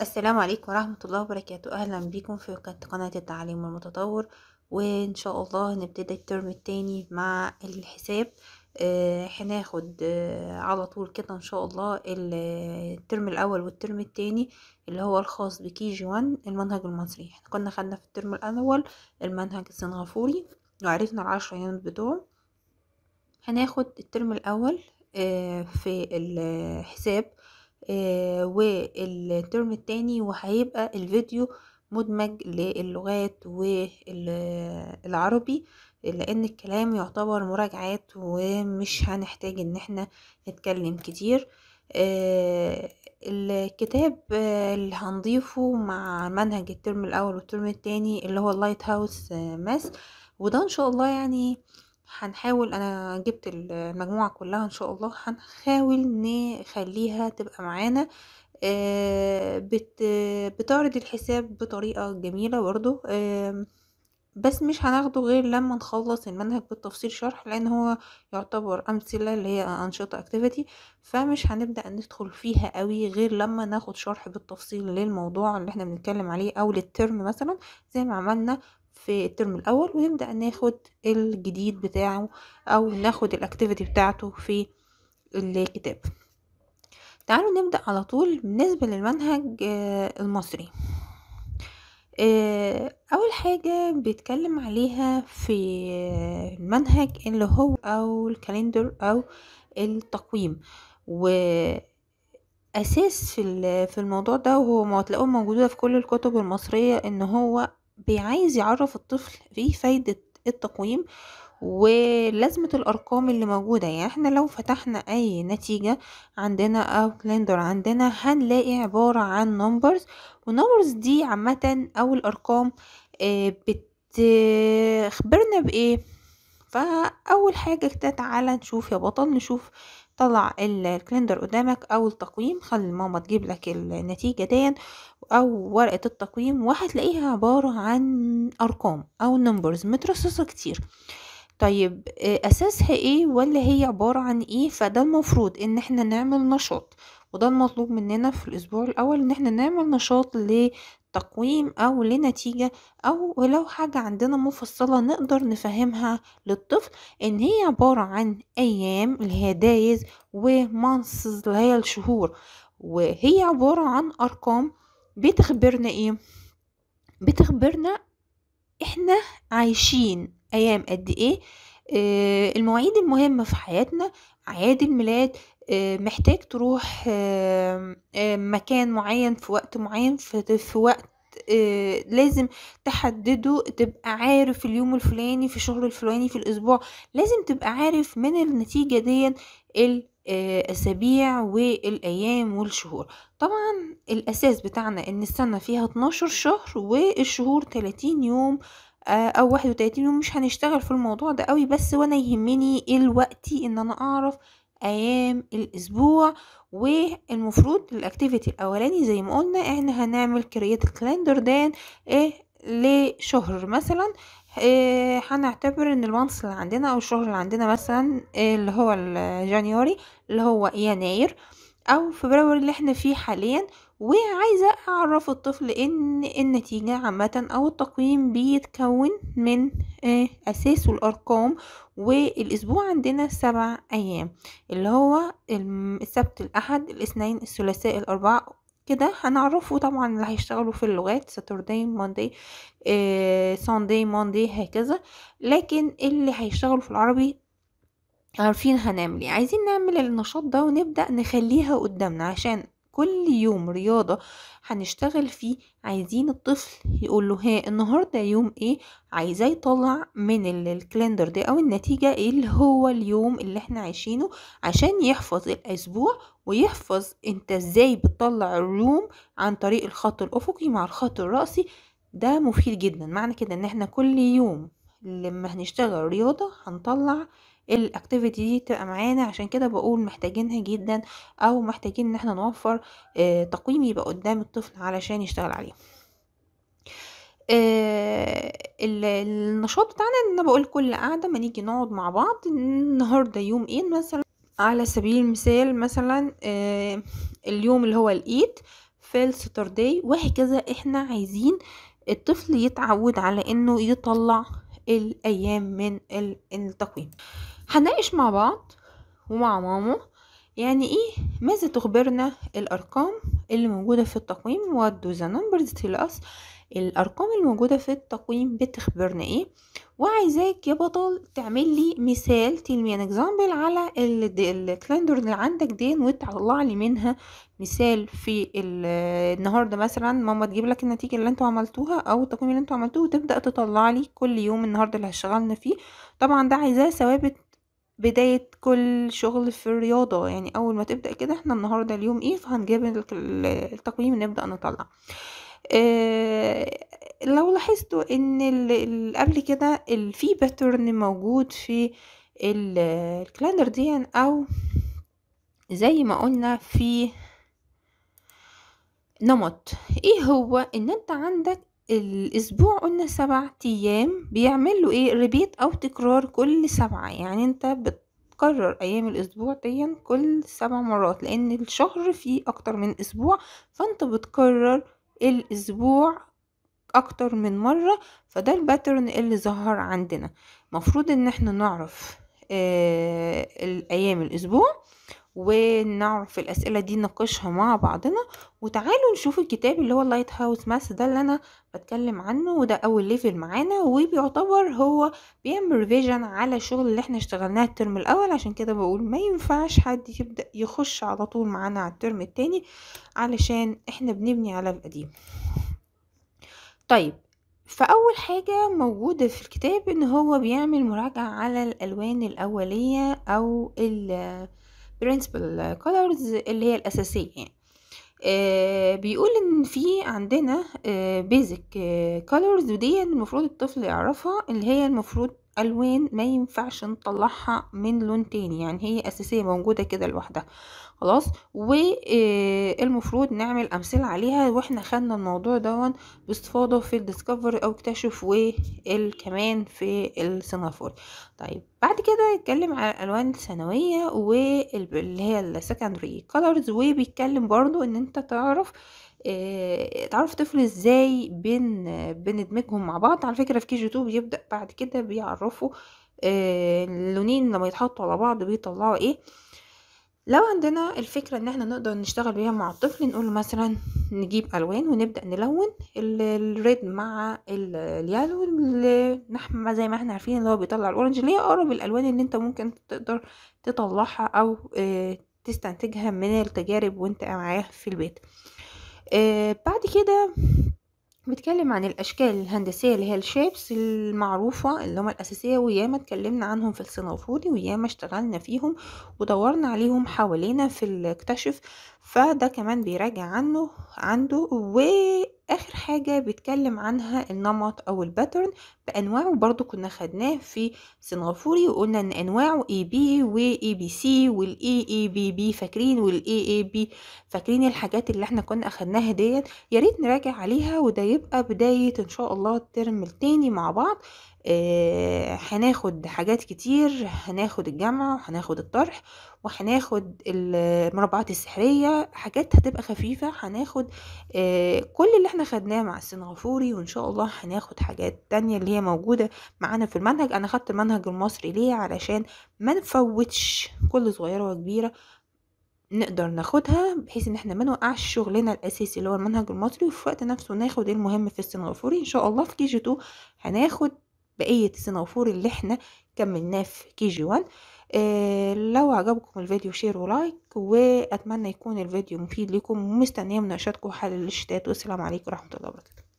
السلام عليكم ورحمة الله وبركاته. أهلا بكم في قناة التعليم المتطور وإن شاء الله نبتدي الترم التاني مع الحساب. آه، هناخد آه، على طول كده إن شاء الله ال- الترم الأول والترم التاني اللي هو الخاص ب KG One المنهج المصري. إحنا كنا خدنا في الترم الأول المنهج السنغافوري وعرفنا العشر أيام بتوعه. هناخد الترم الأول آه، في الحساب. والترم التاني وهيبقى الفيديو مدمج للغات والعربي لأن الكلام يعتبر مراجعات ومش هنحتاج إن إحنا نتكلم كتير. آه، الكتاب آه، اللي هنضيفه مع منهج الترم الأول والترم التاني اللي هو ال Lighthouse Math وده إن شاء الله يعني هنحاول أنا جبت المجموعة كلها إن شاء الله هنحاول نخليها تبقى معانا. آه، بت بتعرض الحساب بطريقة جميلة برضو. بس مش هناخده غير لما نخلص المنهج بالتفصيل شرح لأن هو يعتبر أمثلة اللي هي أنشطة اكتيفيتي فمش هنبدأ ندخل فيها قوي غير لما ناخد شرح بالتفصيل للموضوع اللي إحنا بنتكلم عليه أو للترم مثلا. زي ما عملنا في الترم الأول ونبدأ ناخد الجديد بتاعه أو ناخد ال activity بتاعته في الكتاب. تعالوا نبدأ على طول بالنسبة للمنهج آه، المصري. آه، أول حاجة بيتكلم عليها في المنهج اللي هو أو ال calendar أو التقويم. وأساس في ال- في الموضوع ده وهو ما تلاقوه موجودة في كل الكتب المصرية إن هو بيعايز يعرف الطفل في فايدة التقويم ولازمة الأرقام اللي موجودة. يعني إحنا لو فتحنا أي نتيجة عندنا أو calendar عندنا هنلاقي عبارة عن numbers وال numbers دي عامة أو الأرقام آه، بتخبرنا بإيه؟ فأول حاجة كده تعالى نشوف يا بطل نشوف طلع ال- ال calendar قدامك أو التقويم خلي ماما تجيب لك النتيجة دي أو ورقة التقويم وهتلاقيها عبارة عن أرقام أو numbers مترصصة كتير. طيب آه، أساسها إيه ولا هي عبارة عن إيه؟ فده المفروض إن إحنا نعمل نشاط وده المطلوب مننا في الأسبوع الأول إن إحنا نعمل نشاط لتقويم أو لنتيجة أو لو حاجة عندنا مفصلة نقدر نفهمها للطفل إن هي عبارة عن أيام اللي هي دايز ومانسز اللي هي الشهور وهي عبارة عن أرقام بتخبرنا إيه؟ بتخبرنا إحنا عايشين أيام قد إيه آه، المواعيد المهمة في حياتنا أعياد الميلاد آه، محتاج تروح آه، آه، مكان معين في وقت معين في, وقت آه، لازم تحدده تبقى عارف اليوم الفلاني في الشهر الفلاني في الأسبوع لازم تبقى عارف من النتيجة دي الأسابيع والأيام والشهور. طبعا الأساس بتاعنا إن السنة فيها 12 شهر والشهور 30 يوم آه، أو 31 يوم مش هنشتغل في الموضوع ده قوي بس وأنا يهمني الوقتي إن أنا أعرف أيام الأسبوع والمفروض ال activity الأولاني زي ما قلنا إحنا هنعمل create ال calendar ده إيه لشهر مثلا إيه هنعتبر إن ال month اللي عندنا أو الشهر اللي عندنا مثلا إيه اللي هو ال January اللي هو يناير أو فبراير اللي إحنا فيه حاليا وعايزة أعرف الطفل إن النتيجة عامة أو التقويم بيتكون من آه، أساسه الأرقام والأسبوع عندنا سبع أيام اللي هو السبت الأحد الاثنين الثلاثاء الأربعاء كده هنعرفه طبعا اللي هيشتغلوا في اللغات ساتردي ماندي ساندي ماندي هكذا لكن اللي هيشتغلوا في العربي عارفين هنعمل إيه. عايزين نعمل النشاط ده ونبدأ نخليها قدامنا عشان كل يوم رياضة هنشتغل فيه عايزين الطفل يقول له ها النهاردة يوم إيه؟ عايزاه يطلع من ال- ال calendar ده أو النتيجة إيه اللي هو اليوم اللي إحنا عايشينه عشان يحفظ الأسبوع ويحفظ أنت إزاي بتطلع اليوم عن طريق الخط الأفقي مع الخط الرأسي. ده مفيد جدا. معنى كده إن إحنا كل يوم لما هنشتغل رياضة هنطلع ال activity دي تبقى معانا عشان كده بقول محتاجينها جدا أو محتاجين إن إحنا نوفر آه، تقويم يبقى قدام الطفل علشان يشتغل عليه. آه، ال- النشاط بتاعنا إن أنا بقول كل قعدة ما نيجي نقعد مع بعض النهارده يوم إيه مثلا؟ على سبيل المثال مثلا آه، اليوم اللي هو الإيد في الساتردي وهكذا إحنا عايزين الطفل يتعود على إنه يطلع الأيام من ال- التقويم. هنناقش مع بعض ومع ماما يعني إيه ماذا تخبرنا الأرقام اللي موجودة في التقويم what do the numbers tell us الأرقام الموجودة في التقويم بتخبرنا إيه؟ وعايزاك يا بطل تعمل لي مثال tell me an example على الكالندر اللي عندك دين وتطلع لي منها مثال في ال- النهارده مثلا ماما تجيب لك النتيجة اللي أنتوا عملتوها أو التقويم اللي أنتوا عملتوه وتبدأ تطلع لي كل يوم النهارده اللي اشتغلنا فيه. طبعا ده عايزاه ثوابت بداية كل شغل في الرياضة يعني أول ما تبدأ كده إحنا النهاردة اليوم إيه فهنجيب ال- ال- التقويم نبدأ نطلع. آه لو لاحظتوا إن قبل كده في pattern موجود في ال- ال calendar دي أو زي ما قلنا في نمط. إيه هو؟ إن أنت عندك الأسبوع قلنا سبع أيام بيعملوا إيه؟ repeat أو تكرار كل سبعة. يعني أنت بتكرر أيام الأسبوع دي كل سبع مرات لأن الشهر فيه أكتر من أسبوع فأنت بتكرر الأسبوع أكتر من مرة فده ال pattern اللي ظهر عندنا. مفروض إن إحنا نعرف آه الأيام الأسبوع ونعرف الأسئلة دي نناقشها مع بعضنا. وتعالوا نشوف الكتاب اللي هو ال Lighthouse Math ده اللي أنا بتكلم عنه وده أول level معانا. وبيعتبر هو بيعمل revision على الشغل اللي إحنا اشتغلناه الترم الأول. عشان كده بقول ما ينفعش حد يبدأ يخش على طول معانا على الترم التاني علشان إحنا بنبني على القديم. طيب فأول حاجة موجودة في الكتاب إن هو بيعمل مراجعة على الألوان الأولية أو ال principal colors اللي هي الأساسية يعني. آه بيقول إن في عندنا آه basic آه colors ودي المفروض الطفل يعرفها اللي هي المفروض ألوان ما ينفعش نطلعها من لون تاني يعني هي أساسية موجودة كده لوحدها. خلاص؟ والمفروض نعمل أمثلة عليها وإحنا خدنا الموضوع ده باستفاضة في ال Discover أو اكتشف وكمان في السنغافوري طيب بعد كده يتكلم على الألوان الثانوية واللي هي ال secondary colors وبيتكلم برضو إن أنت تعرف تعرف طفل إزاي بين بندمجهم مع بعض؟ على فكرة في KG 2 بيبدا بعد كده بيعرفوا اللونين لما يتحطوا على بعض بيطلعوا إيه. لو عندنا الفكرة إن إحنا نقدر نشتغل بيها مع الطفل نقول مثلا نجيب ألوان ونبدأ نلون الريد مع اليالو نحمة زي ما إحنا عارفين اللي هو بيطلع الأورنج اللي هي أقرب الألوان اللي أنت ممكن تقدر تطلعها أو آه تستنتجها من التجارب وأنت معاه في البيت. بعد كده بيتكلم عن الأشكال الهندسية اللي هي ال shapes المعروفة اللي هم الأساسية وياما اتكلمنا عنهم في السنغافوري وياما اشتغلنا فيهم ودورنا عليهم حوالينا في الاكتشف فده كمان بيراجع عنه عنده واخر حاجة بيتكلم عنها النمط أو ال pattern بأنواعه برضو كنا خدناه في سنغافوري وقلنا إن أنواعه اي بي واي بي سي وال AAB بي فاكرين والاي اي بي فاكرين الحاجات اللي إحنا كنا أخدناها ديت يا ريت نراجع عليها وده يبقى بداية إن شاء الله الترم التاني مع بعض. هناخد حاجات كتير هناخد الجمع وهناخد الطرح وهناخد المربعات السحرية حاجات هتبقى خفيفة هناخد آه كل اللي إحنا خدناه مع السنغافوري وإن شاء الله هناخد حاجات تانية اللي هي موجودة معانا في المنهج. أنا خدت المنهج المصري ليه علشان ما نفوتش كل صغيرة وكبيرة نقدر ناخدها بحيث إن إحنا ما نوقعش شغلنا الأساسي اللي هو المنهج المصري وفي وقت نفسه ناخد المهم في السنغافوري. إن شاء الله في KG 2 هناخد بقية السنغافوري اللي إحنا كملناه في KG 1 آه لو عجبكم الفيديو share و like وأتمنى يكون الفيديو مفيد لكم ومستنية مناقشاتكم وحل الشيتات والسلام عليكم ورحمة الله وبركاته.